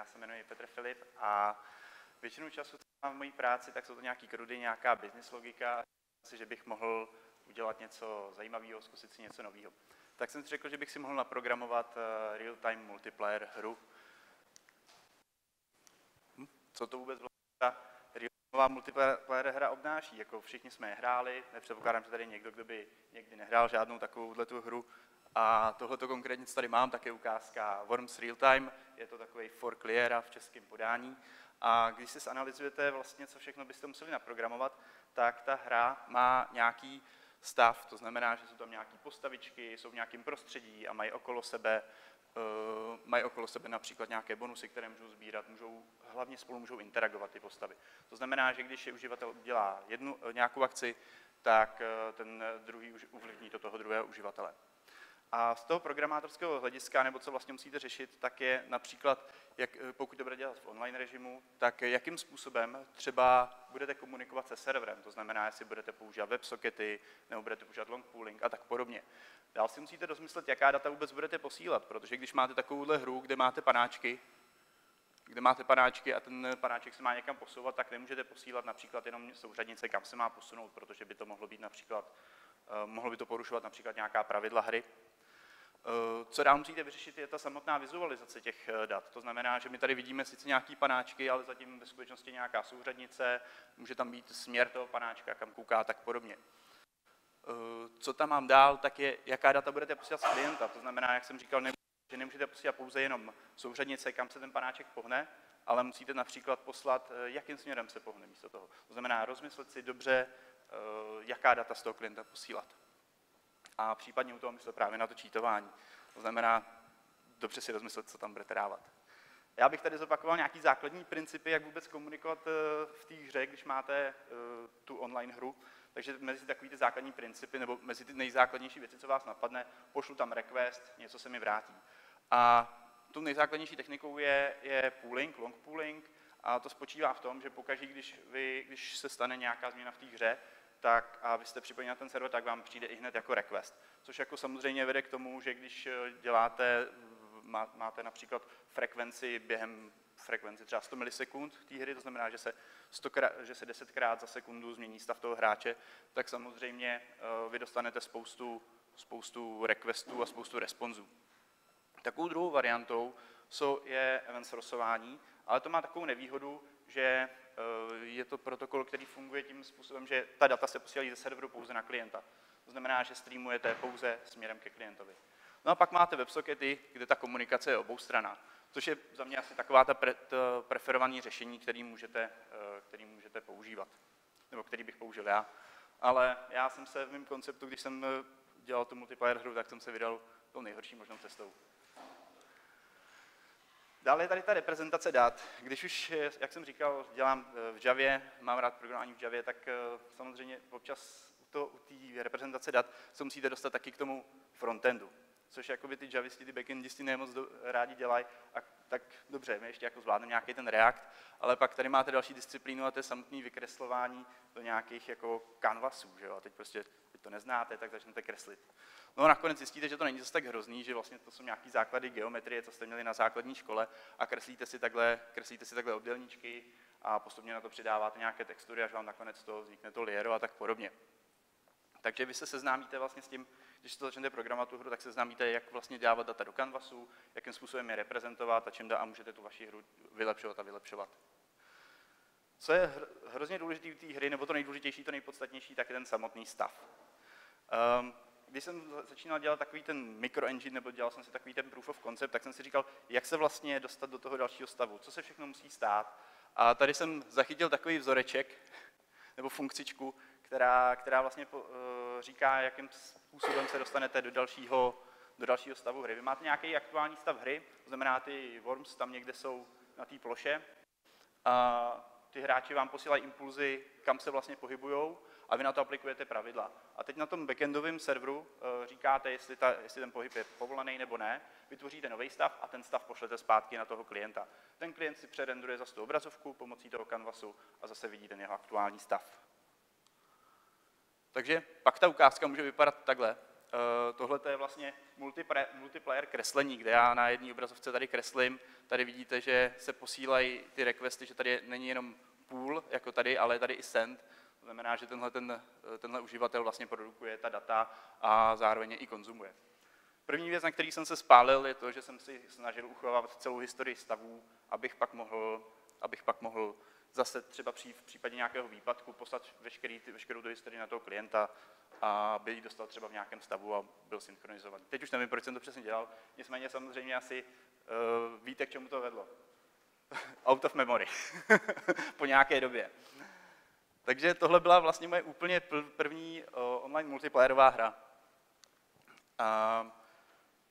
já se jmenuji Petr Filip a většinu času, co mám v mojí práci, tak jsou to nějaký krudy, nějaká business logika, si, že bych mohl udělat něco zajímavého, zkusit si něco nového. Tak jsem si řekl, že bych si mohl naprogramovat eh, real-time multiplayer hru. Hm? Co to vůbec vlastně real multiplayer hra obnáší? Jako všichni jsme je hráli, nepředpokládám, že tady někdo, kdo by někdy nehrál žádnou takovou tu hru, a tohleto konkrétně, co tady mám, tak je ukázka Worms Real Time, je to takový for clear v českém podání. A když si zanalizujete vlastně, co všechno byste museli naprogramovat, tak ta hra má nějaký stav, to znamená, že jsou tam nějaké postavičky, jsou v nějakém prostředí a mají okolo sebe uh, mají okolo sebe například nějaké bonusy, které můžou sbírat, můžou, hlavně spolu můžou interagovat ty postavy. To znamená, že když je uživatel dělá jednu, nějakou akci, tak uh, ten druhý už ovlivní to toho druhého uživatele. A z toho programátorského hlediska, nebo co vlastně musíte řešit, tak je například, jak, pokud to bude dělat v online režimu, tak jakým způsobem třeba budete komunikovat se serverem, to znamená, jestli budete používat WebSockety, nebo budete používat long pooling a tak podobně. Dál si musíte rozmyslet, jaká data vůbec budete posílat, protože když máte takovouhle hru, kde máte panáčky, kde máte panáčky a ten panáček se má někam posouvat, tak nemůžete posílat například jenom souřadnice, kam se má posunout, protože by to mohlo být například, eh, mohlo by to porušovat například nějaká pravidla hry. Eh, co dál musíte vyřešit, je ta samotná vizualizace těch eh, dat. To znamená, že my tady vidíme sice nějaký panáčky, ale zatím ve skutečnosti nějaká souřadnice, může tam být směr toho panáčka, kam kouká, tak podobně. Eh, co tam mám dál, tak je, jaká data budete posílat z klienta. To znamená, jak jsem říkal, že nemůžete posílat pouze jenom souřadnice, kam se ten panáček pohne, ale musíte například poslat, jakým směrem se pohne místo toho. To znamená rozmyslet si dobře, jaká data z toho klienta posílat a případně u toho myslet právě na to čítování. To znamená dobře si rozmyslet, co tam budete dávat. Já bych tady zopakoval nějaký základní principy, jak vůbec komunikovat eh, v té hře, když máte eh, tu online hru. Takže mezi takový ty základní principy, nebo mezi ty nejzákladnější věci, co vás napadne, pošlu tam request, něco se mi vrátí. A tou nejzákladnější technikou je, je pooling, long pooling, a to spočívá v tom, že pokaždé, když, vy, když se stane nějaká změna v té hře, tak a vy jste připojeni na ten server, tak vám přijde i hned jako request. Což jako samozřejmě vede k tomu, že když eh, děláte, máte například frekvenci během frekvenci třeba 100 milisekund té hry, to znamená, že se, 100 krát, že se 10 krát za sekundu změní stav toho hráče, tak samozřejmě eh, vy dostanete spoustu, spoustu requestů a spoustu responsů. Takovou druhou variantou jsou, je event sourcování, ale to má takovou nevýhodu, že Eh, je to protokol, který funguje tím způsobem, že ta data se posílají ze serveru pouze na klienta. To znamená, že streamujete pouze směrem ke klientovi. No a pak máte WebSockety, kde ta komunikace je obou strana, což je za mě asi taková ta pre, řešení, který můžete, eh, který můžete používat, nebo který bych použil já. Ale já jsem se v mém konceptu, když jsem eh, dělal tu multiplayer hru, tak jsem se vydal tou nejhorší možnou cestou. Dále je tady ta reprezentace dat. Když už, jak jsem říkal, dělám eh, v Javě, mám rád programování v Javě, tak eh, samozřejmě občas to, u té reprezentace dat se musíte dostat taky k tomu frontendu. Což jakoby ty javisti, ty backendisti nemoc do, rádi dělají, a tak dobře, my ještě jako zvládneme nějaký ten React, ale pak tady máte další disciplínu a to je samotné vykreslování do nějakých jako canvasů, že jo? A teď prostě to neznáte, tak začnete kreslit. No a nakonec zjistíte, že to není zase tak hrozný, že vlastně to jsou nějaký základy geometrie, co jste měli na základní škole a kreslíte si takhle, kreslíte si takhle obdelníčky a postupně na to přidáváte nějaké textury, až vám nakonec to vznikne to liero a tak podobně. Takže vy se seznámíte vlastně s tím, když to začnete programovat tu hru, tak se seznámíte, jak vlastně dávat data do Canvasu, jakým způsobem je reprezentovat a čím dá a můžete tu vaši hru vylepšovat a vylepšovat. Co je hrozně důležité u té hry, nebo to nejdůležitější, to nejpodstatnější, tak je ten samotný stav. Um, když jsem začínal dělat takový ten microengine, nebo dělal jsem si takový ten proof of concept, tak jsem si říkal, jak se vlastně dostat do toho dalšího stavu, co se všechno musí stát. A tady jsem zachytil takový vzoreček, nebo funkcičku, která, která vlastně uh, říká, jakým způsobem se dostanete do dalšího, do dalšího stavu hry. Vy máte nějaký aktuální stav hry, to znamená ty worms tam někde jsou na té ploše. A ty hráči vám posílají impulzy, kam se vlastně pohybujou a vy na to aplikujete pravidla. A teď na tom backendovém serveru uh, říkáte, jestli, ta, jestli ten pohyb je povolený nebo ne, vytvoříte nový stav a ten stav pošlete zpátky na toho klienta. Ten klient si přerenduje zase tu obrazovku pomocí toho canvasu a zase vidí ten jeho aktuální stav. Takže pak ta ukázka může vypadat takhle. tohle je vlastně multiplayer kreslení, kde já na jedné obrazovce tady kreslím. Tady vidíte, že se posílají ty requesty, že tady není jenom půl, jako tady, ale tady i send. To znamená, že tenhle, ten, tenhle uživatel vlastně produkuje ta data a zároveň je i konzumuje. První věc, na který jsem se spálil, je to, že jsem si snažil uchovávat celou historii stavů, abych pak mohl, abych pak mohl zase třeba v případě nějakého výpadku poslat veškerý, veškerou tu historii na toho klienta, aby ji dostal třeba v nějakém stavu a byl synchronizovaný. Teď už nevím, proč jsem to přesně dělal, nicméně samozřejmě asi uh, víte, k čemu to vedlo. Out of memory. po nějaké době. Takže tohle byla vlastně moje úplně první online multiplayerová hra. Uh,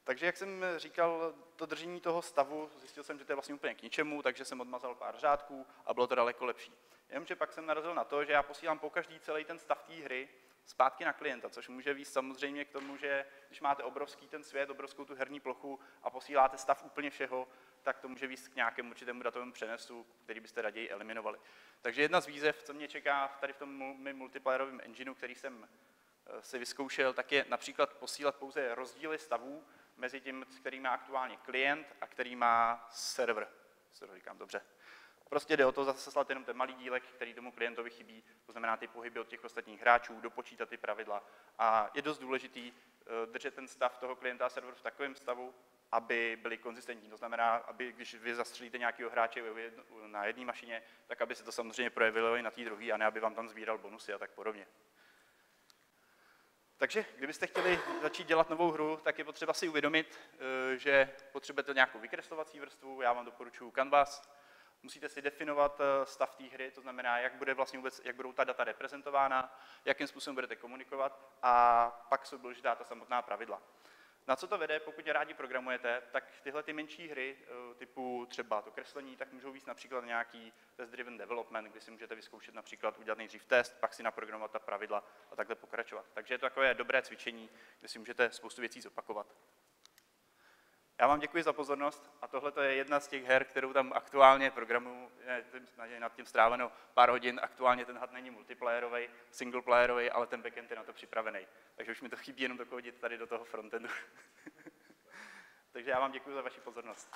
takže jak jsem říkal, to držení toho stavu, zjistil jsem, že to je vlastně úplně k ničemu, takže jsem odmazal pár řádků a bylo to daleko lepší. Jenomže pak jsem narazil na to, že já posílám po každý celý ten stav té hry zpátky na klienta, což může víc samozřejmě k tomu, že když máte obrovský ten svět, obrovskou tu herní plochu a posíláte stav úplně všeho, tak to může víc k nějakému určitému datovému přenesu, který byste raději eliminovali. Takže jedna z výzev, co mě čeká tady v tom multiplayerovém engineu, který jsem eh, si vyzkoušel, tak je například posílat pouze rozdíly stavů mezi tím, který má aktuálně klient a který má server. Se to říkám dobře. Prostě jde o to zaslat jenom ten malý dílek, který tomu klientovi chybí, to znamená ty pohyby od těch ostatních hráčů, dopočítat ty pravidla. A je dost důležitý eh, držet ten stav toho klienta a serveru v takovém stavu, aby byli konzistentní. To znamená, aby když vy zastřelíte nějakého hráče na jedné mašině, tak aby se to samozřejmě projevilo i na té druhé, a ne aby vám tam sbíral bonusy a tak podobně. Takže kdybyste chtěli začít dělat novou hru, tak je potřeba si uvědomit, eh, že potřebujete nějakou vykreslovací vrstvu, já vám doporučuji Canvas. Musíte si definovat eh, stav té hry, to znamená, jak, bude vlastně vůbec, jak budou ta data reprezentována, jakým způsobem budete komunikovat a pak jsou důležitá ta samotná pravidla. Na co to vede, pokud rádi programujete, tak tyhle ty menší hry, eh, typu třeba to kreslení, tak můžou být například nějaký test-driven development, kdy si můžete vyzkoušet například udělat nejdřív test, pak si naprogramovat ta pravidla a takhle pokračovat. Takže je to takové dobré cvičení, kde si můžete spoustu věcí zopakovat. Já vám děkuji za pozornost a tohle je jedna z těch her, kterou tam aktuálně programu, nad tím stráveno pár hodin, aktuálně ten had není multiplayerový, singleplayerový, ale ten backend je na to připravený. Takže už mi to chybí jenom dokodit tady do toho frontendu. Takže já vám děkuji za vaši pozornost.